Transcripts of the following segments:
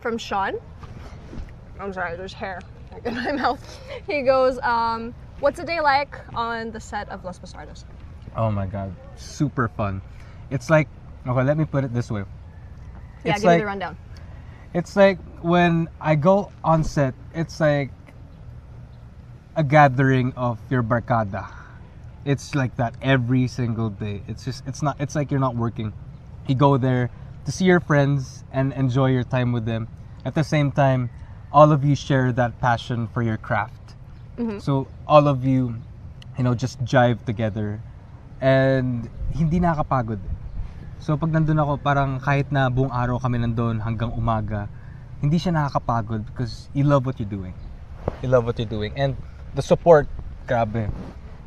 from Sean. I'm sorry, there's hair in my mouth. He goes, um, "What's a day like on the set of Los Bastardos?" Oh my god, super fun. It's like okay, let me put it this way. Yeah, It's give me the rundown. It's like when I go on set, it's like a gathering of your barkada. It's like that every single day. It's just it's not it's like you're not working. You go there to see your friends and enjoy your time with them. At the same time, all of you share that passion for your craft. So all of you, you know, just jive together and hindi nakakapagod. So pag nandun ako, parang kahit na buong araw kami nandun hanggang umaga, hindi siya nakakapagod because you love what you're doing. You love what you're doing. And the support, grabe.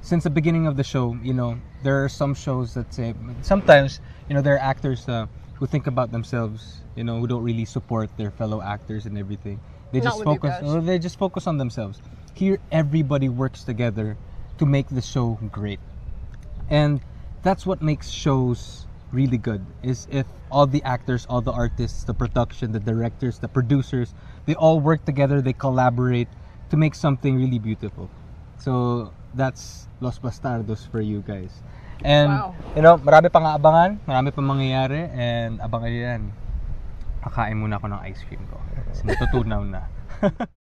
Since the beginning of the show, you know, there are some shows that say, sometimes, you know, there are actors uh, who think about themselves, you know, who don't really support their fellow actors and everything. They Not just focus, or they just focus on themselves. Here, everybody works together to make the show great and that's what makes shows really good is if all the actors all the artists the production the directors the producers they all work together they collaborate to make something really beautiful so that's Los Bastardos for you guys and Wow. you know marami pang aabangan marami pang mangyayari and abangan nyo yan. Kakain muna ako ng ice cream ko. Kasi natutunaw na